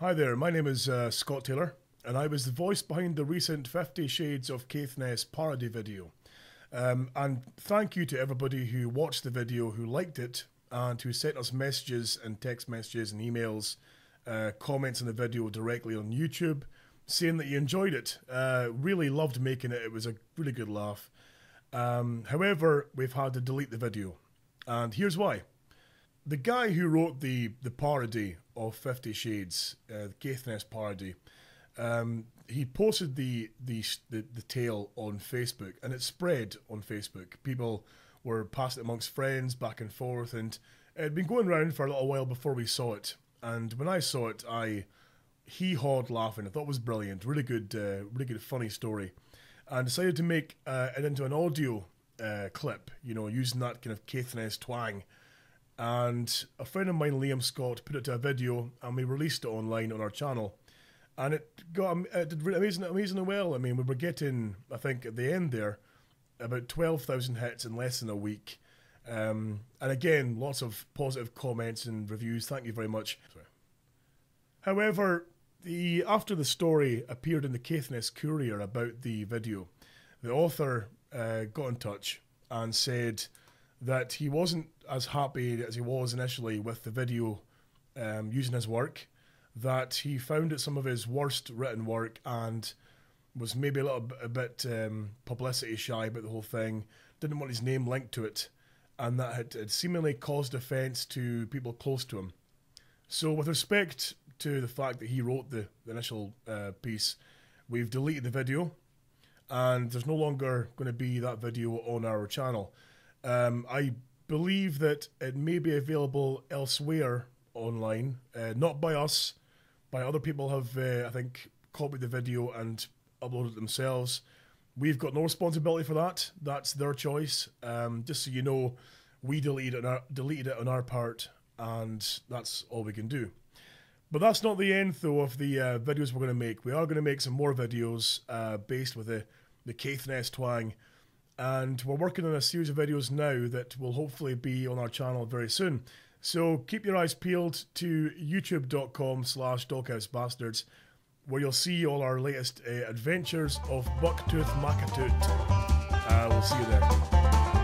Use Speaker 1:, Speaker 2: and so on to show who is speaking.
Speaker 1: Hi there, my name is uh, Scott Taylor, and I was the voice behind the recent Fifty Shades of Caithness parody video. Um, and thank you to everybody who watched the video, who liked it, and who sent us messages and text messages and emails, uh, comments on the video directly on YouTube, saying that you enjoyed it. Uh, really loved making it, it was a really good laugh. Um, however, we've had to delete the video, and here's why the guy who wrote the the parody of Fifty Shades, uh, the Caithness parody, um, he posted the, the the the tale on Facebook, and it spread on Facebook. People were passing it amongst friends, back and forth, and it had been going around for a little while before we saw it. And when I saw it, I he hawed laughing. I thought it was brilliant, really good, uh, really good, funny story, and decided to make uh, it into an audio uh, clip. You know, using that kind of Caithness twang and a friend of mine, Liam Scott, put it to a video, and we released it online on our channel, and it got it did amazing, amazingly well. I mean, we were getting, I think, at the end there, about twelve thousand hits in less than a week, um, and again, lots of positive comments and reviews. Thank you very much. Sorry. However, the after the story appeared in the Caithness Courier about the video, the author uh, got in touch and said that he wasn't as happy as he was initially with the video um, using his work, that he found it some of his worst written work and was maybe a little bit, a bit um, publicity shy about the whole thing, didn't want his name linked to it, and that had, had seemingly caused offence to people close to him. So, with respect to the fact that he wrote the, the initial uh, piece, we've deleted the video, and there's no longer going to be that video on our channel. Um, I believe that it may be available elsewhere online, uh, not by us, by other people have, uh, I think, copied the video and uploaded it themselves. We've got no responsibility for that. That's their choice. Um, just so you know, we deleted it, our, deleted it on our part, and that's all we can do. But that's not the end, though, of the uh, videos we're going to make. We are going to make some more videos uh, based with the, the Caithness twang and we're working on a series of videos now that will hopefully be on our channel very soon. So keep your eyes peeled to youtube.com slash doghousebastards where you'll see all our latest uh, adventures of Bucktooth Macatoot. Uh, we'll see you there.